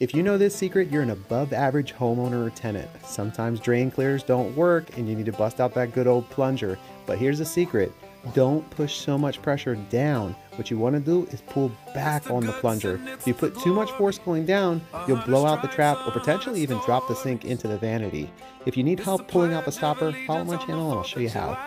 If you know this secret, you're an above average homeowner or tenant. Sometimes drain clears don't work and you need to bust out that good old plunger. But here's the secret don't push so much pressure down. What you want to do is pull back on the plunger. If you put too much force pulling down, you'll blow out the trap or potentially even drop the sink into the vanity. If you need help pulling out the stopper, follow my channel and I'll show you how.